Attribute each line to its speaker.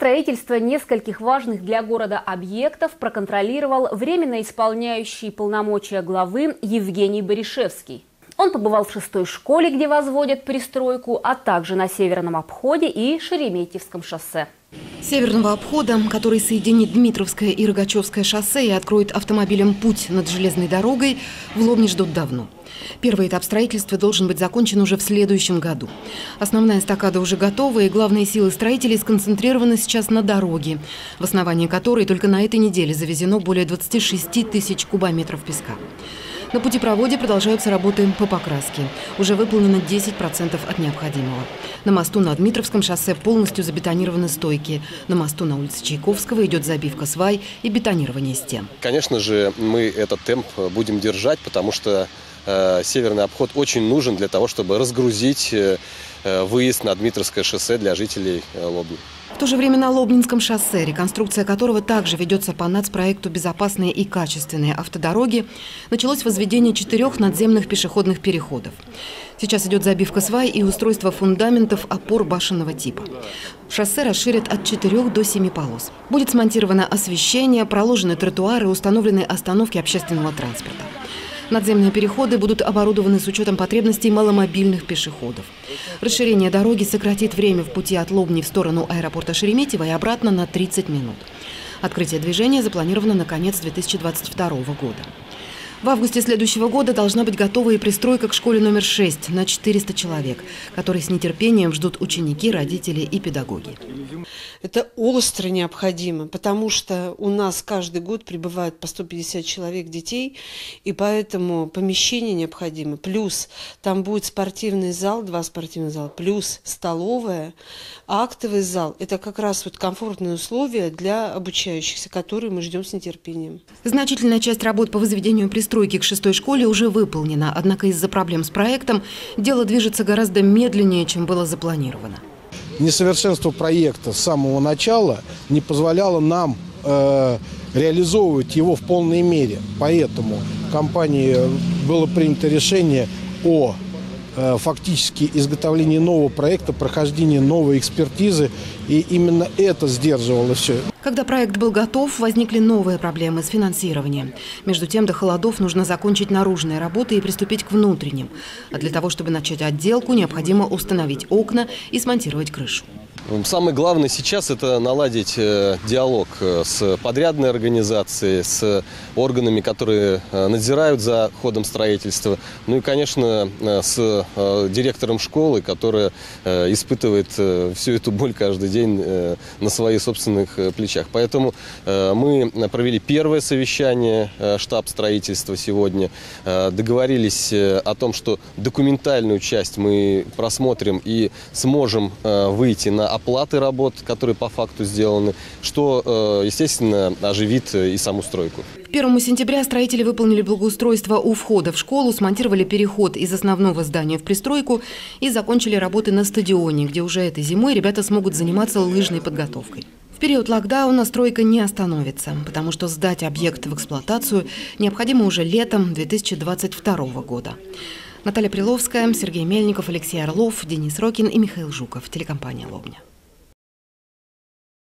Speaker 1: строительство нескольких важных для города объектов проконтролировал временно исполняющий полномочия главы Евгений Баришевский. Он побывал в шестой школе, где возводят пристройку, а также на Северном обходе и Шереметьевском шоссе.
Speaker 2: Северного обхода, который соединит Дмитровское и Рогачевское шоссе и откроет автомобилям путь над железной дорогой, в Лобне ждут давно. Первый этап строительства должен быть закончен уже в следующем году. Основная эстакада уже готова, и главные силы строителей сконцентрированы сейчас на дороге, в основании которой только на этой неделе завезено более 26 тысяч кубометров песка. На путепроводе продолжаются работы по покраске. Уже выполнено 10% от необходимого. На мосту на Дмитровском шоссе полностью забетонированы стойки. На мосту на улице Чайковского идет забивка свай и бетонирование стен.
Speaker 3: Конечно же, мы этот темп будем держать, потому что северный обход очень нужен для того, чтобы разгрузить э, э выезд на Дмитровское шоссе для жителей э, Лобни.
Speaker 2: В то же время на Лобнинском шоссе, реконструкция которого также ведется по нацпроекту «Безопасные и качественные автодороги», началось возведение четырех надземных пешеходных переходов. Сейчас идет забивка свай и устройство фундаментов опор башенного типа. Шоссе расширят от 4 до 7 полос. Будет смонтировано освещение, проложены тротуары, установлены остановки общественного транспорта. Надземные переходы будут оборудованы с учетом потребностей маломобильных пешеходов. Расширение дороги сократит время в пути от Лобни в сторону аэропорта Шереметьево и обратно на 30 минут. Открытие движения запланировано на конец 2022 года. В августе следующего года должна быть готова и пристройка к школе номер 6 на 400 человек, которые с нетерпением ждут ученики, родители и педагоги.
Speaker 4: Это остро необходимо, потому что у нас каждый год прибывает по 150 человек детей, и поэтому помещение необходимо. Плюс там будет спортивный зал, два спортивных зала, плюс столовая, актовый зал. Это как раз вот комфортные условия для обучающихся, которые мы ждем с нетерпением.
Speaker 2: Значительная часть работ по возведению пристройки к шестой школе уже выполнена, однако из-за проблем с проектом дело движется гораздо медленнее, чем было запланировано
Speaker 5: несовершенство проекта с самого начала не позволяло нам э, реализовывать его в полной мере. Поэтому компании было принято решение о Э, фактически изготовление нового проекта, прохождение новой экспертизы, и именно это сдерживало все.
Speaker 2: Когда проект был готов, возникли новые проблемы с финансированием. Между тем, до холодов нужно закончить наружные работы и приступить к внутренним. А для того, чтобы начать отделку, необходимо установить окна и смонтировать крышу.
Speaker 3: Самое главное сейчас это наладить э, диалог э, с подрядной организацией, с органами, которые э, надзирают за ходом строительства. Ну и, конечно, с директором школы, которая испытывает всю эту боль каждый день на своих собственных плечах. Поэтому мы провели первое совещание штаб строительства сегодня. Договорились о том, что документальную часть мы просмотрим и сможем выйти на оплаты работ, которые по факту сделаны, что, э, естественно, оживит и саму стройку.
Speaker 2: К 1 сентября строители выполнили благоустройство у входа в школу, смонтировали переход из основного здания в пристройку и закончили работы на стадионе, где уже этой зимой ребята смогут заниматься лыжной подготовкой. В период локдауна стройка не остановится, потому что сдать объект в эксплуатацию необходимо уже летом 2022 года. Наталья Приловская, Сергей Мельников, Алексей Орлов, Денис Рокин и Михаил Жуков. Телекомпания «Лобня».